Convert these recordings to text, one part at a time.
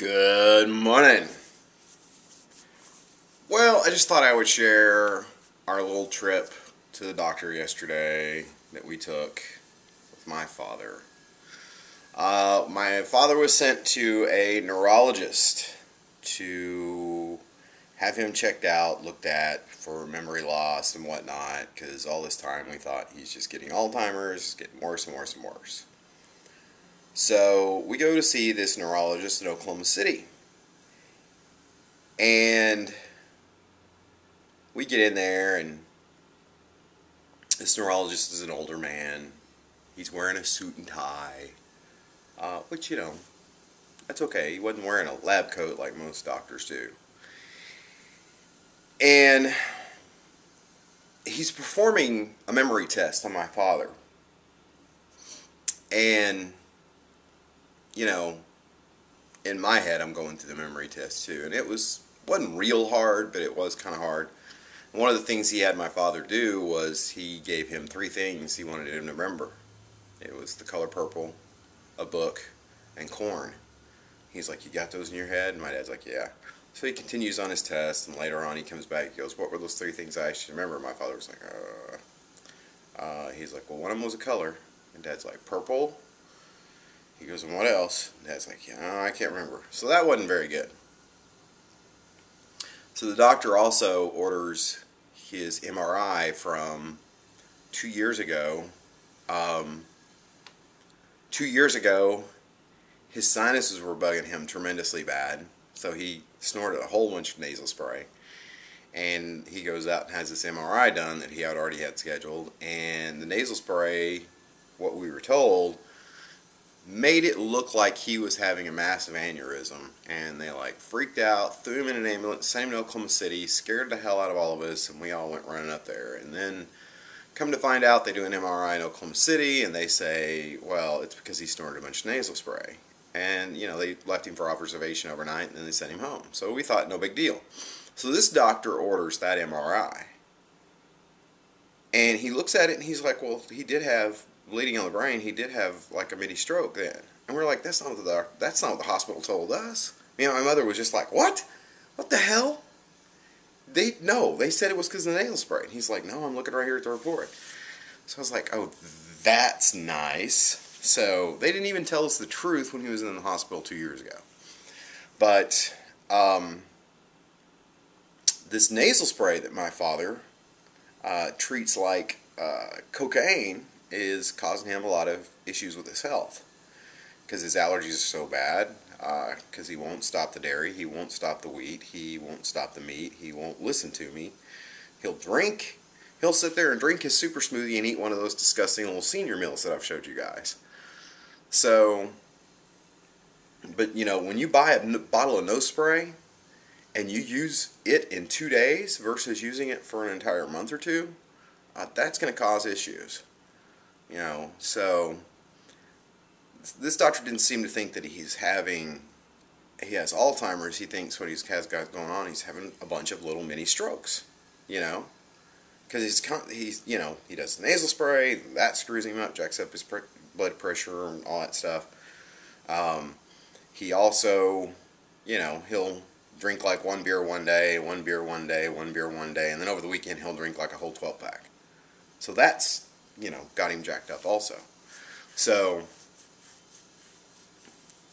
Good morning. Well, I just thought I would share our little trip to the doctor yesterday that we took with my father. Uh, my father was sent to a neurologist to have him checked out, looked at for memory loss and whatnot, because all this time we thought he's just getting Alzheimer's, getting worse and worse and worse. So we go to see this neurologist in Oklahoma City. And we get in there, and this neurologist is an older man. He's wearing a suit and tie, uh, which, you know, that's okay. He wasn't wearing a lab coat like most doctors do. And he's performing a memory test on my father. And you know, in my head, I'm going through the memory test too, and it was wasn't real hard, but it was kind of hard. one of the things he had my father do was he gave him three things he wanted him to remember. It was the color purple, a book, and corn. He's like, "You got those in your head?" And my dad's like, "Yeah." So he continues on his test, and later on he comes back. He goes, "What were those three things I should remember?" My father was like, "Uh." uh he's like, "Well, one of them was a color." And Dad's like, "Purple." He goes, and what else? Dad's like, yeah, I can't remember. So that wasn't very good. So the doctor also orders his MRI from two years ago. Um, two years ago, his sinuses were bugging him tremendously bad. So he snorted a whole bunch of nasal spray. And he goes out and has this MRI done that he had already had scheduled. And the nasal spray, what we were told, made it look like he was having a massive aneurysm and they like freaked out threw him in an ambulance sent him to oklahoma city scared the hell out of all of us and we all went running up there. And then come to find out they do an mri in oklahoma city and they say well it's because he snorted a bunch of nasal spray. And you know they left him for observation overnight and then they sent him home. So we thought no big deal. So this doctor orders that mri and he looks at it and he's like well he did have bleeding on the brain, he did have like a mini stroke then. And we're like, that's not what the that's not what the hospital told us. You know, my mother was just like, what? What the hell? They no, they said it was because of the nasal spray. And he's like, no, I'm looking right here at the report. So I was like, oh, that's nice. So they didn't even tell us the truth when he was in the hospital two years ago. But um, this nasal spray that my father uh, treats like uh, cocaine is causing him a lot of issues with his health because his allergies are so bad because uh, he won't stop the dairy, he won't stop the wheat, he won't stop the meat, he won't listen to me. He'll drink, he'll sit there and drink his super smoothie and eat one of those disgusting little senior meals that I've showed you guys. So, but you know, when you buy a bottle of nose spray and you use it in two days versus using it for an entire month or two, uh, that's going to cause issues. You know, so this doctor didn't seem to think that he's having he has Alzheimer's. He thinks what he has got going on, he's having a bunch of little mini strokes. You know, because he's he's you know he does nasal spray that screws him up, jacks up his pr blood pressure and all that stuff. Um, he also, you know, he'll drink like one beer one day, one beer one day, one beer one day, and then over the weekend he'll drink like a whole 12 pack. So that's you know, got him jacked up also. So,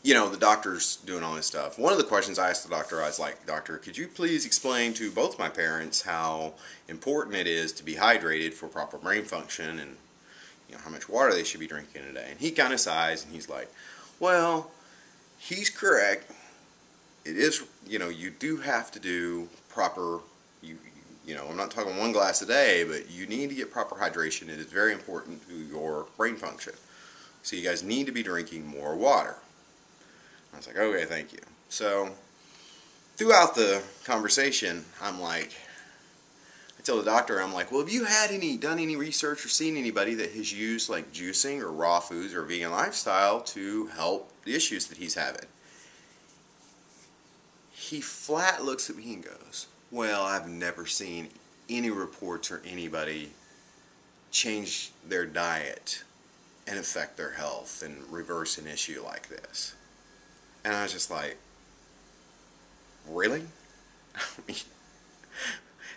you know, the doctor's doing all this stuff. One of the questions I asked the doctor, I was like, Doctor, could you please explain to both my parents how important it is to be hydrated for proper brain function and, you know, how much water they should be drinking a day? And he kind of sighs and he's like, Well, he's correct. It is, you know, you do have to do proper, you, you know, I'm not talking one glass a day, but you need to get proper hydration. It is very important to your brain function. So you guys need to be drinking more water. I was like, okay, thank you. So throughout the conversation, I'm like, I tell the doctor, I'm like, well, have you had any, done any research or seen anybody that has used like juicing or raw foods or vegan lifestyle to help the issues that he's having? He flat looks at me and goes, well, I've never seen any reports or anybody change their diet and affect their health and reverse an issue like this. And I was just like, really?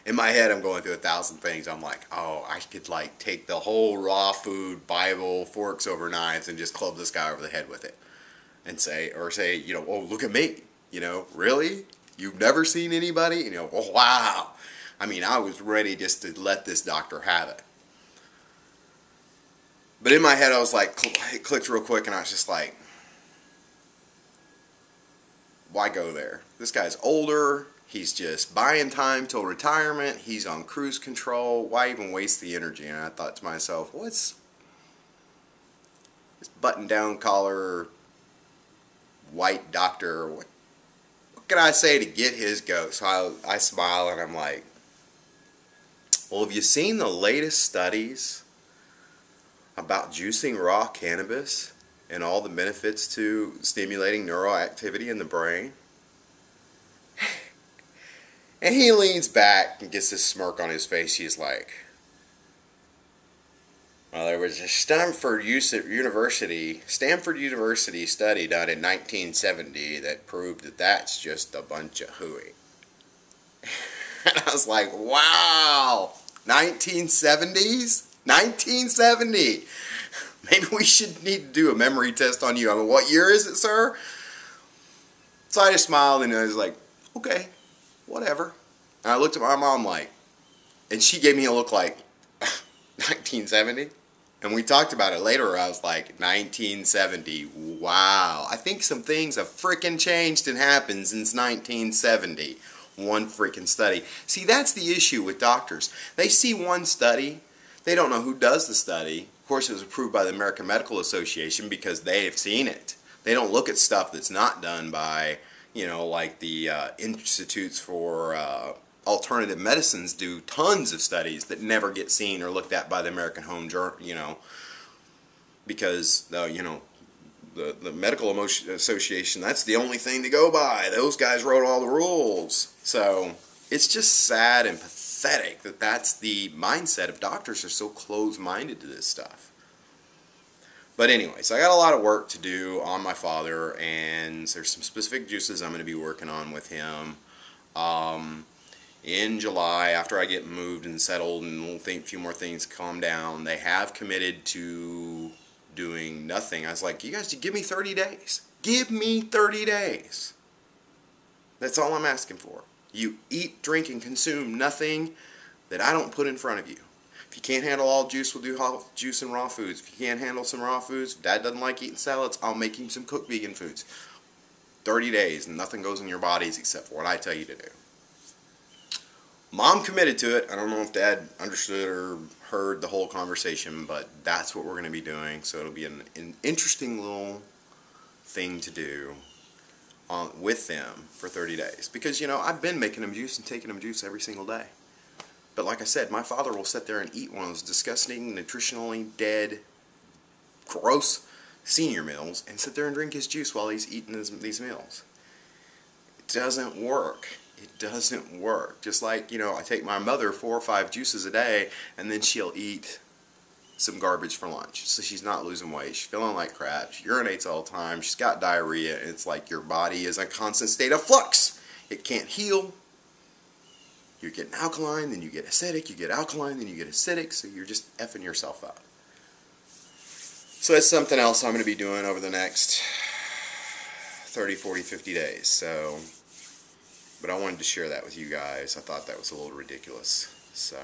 in my head, I'm going through a thousand things. I'm like, oh, I could like take the whole raw food Bible, forks over knives, and just club this guy over the head with it, and say, or say, you know, oh, look at me, you know, really? You've never seen anybody, and you know, oh, wow. I mean, I was ready just to let this doctor have it. But in my head, I was like, it clicked real quick, and I was just like, why go there? This guy's older. He's just buying time till retirement. He's on cruise control. Why even waste the energy? And I thought to myself, what's this button down collar white doctor? What, can I say to get his goat? So I, I smile and I'm like, well, have you seen the latest studies about juicing raw cannabis and all the benefits to stimulating neural activity in the brain? And he leans back and gets this smirk on his face. He's like, well, there was a Stanford University Stanford University study done in 1970 that proved that that's just a bunch of hooey. and I was like, wow, 1970s? 1970. Maybe we should need to do a memory test on you. I mean, what year is it, sir? So I just smiled and I was like, okay, whatever. And I looked at my mom like, and she gave me a look like, 1970? And we talked about it later. I was like, 1970. Wow. I think some things have freaking changed and happened since 1970. One freaking study. See, that's the issue with doctors. They see one study, they don't know who does the study. Of course, it was approved by the American Medical Association because they have seen it. They don't look at stuff that's not done by, you know, like the uh, Institutes for uh, Alternative Medicines do tons of studies that never get seen or looked at by the American Home Journal, you know, because, uh, you know, the, the Medical Association, that's the only thing to go by. Those guys wrote all the rules. So it's just sad and pathetic that that's the mindset of doctors are so closed-minded to this stuff. But anyways, I got a lot of work to do on my father, and there's some specific juices I'm going to be working on with him. Um, in July, after I get moved and settled and a few more things calm down, they have committed to doing nothing. I was like, you guys, give me 30 days. Give me 30 days. That's all I'm asking for. You eat, drink, and consume nothing that I don't put in front of you. If you can't handle all juice, we'll do juice and raw foods. If you can't handle some raw foods, Dad doesn't like eating salads, I'll make him some cooked vegan foods. 30 days, nothing goes in your bodies except for what I tell you to do. Mom committed to it. I don't know if Dad understood or heard the whole conversation, but that's what we're going to be doing. So it'll be an, an interesting little thing to do on, with them for 30 days. Because, you know, I've been making them juice and taking them juice every single day. But like I said, my father will sit there and eat one of those disgusting, nutritionally dead, gross senior meals and sit there and drink his juice while he's eating his, these meals. It doesn't work it doesn't work. Just like, you know, I take my mother four or five juices a day and then she'll eat some garbage for lunch. So she's not losing weight. She's feeling like crap. She urinates all the time. She's got diarrhea. And it's like your body is in a constant state of flux. It can't heal. You're getting alkaline, then you get acidic. You get alkaline, then you get acidic. So you're just effing yourself up. So that's something else I'm going to be doing over the next 30, 40, 50 days. So but I wanted to share that with you guys. I thought that was a little ridiculous. So,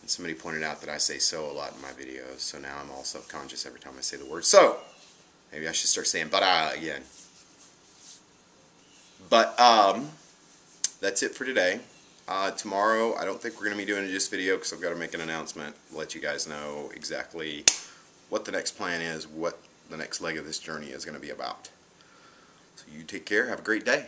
and somebody pointed out that I say so a lot in my videos, so now I'm all self-conscious every time I say the word so. Maybe I should start saying but uh, again. But, um, that's it for today. Uh, tomorrow, I don't think we're going to be doing a just video because I've got to make an announcement, let you guys know exactly what the next plan is, what the next leg of this journey is going to be about. So you take care, have a great day.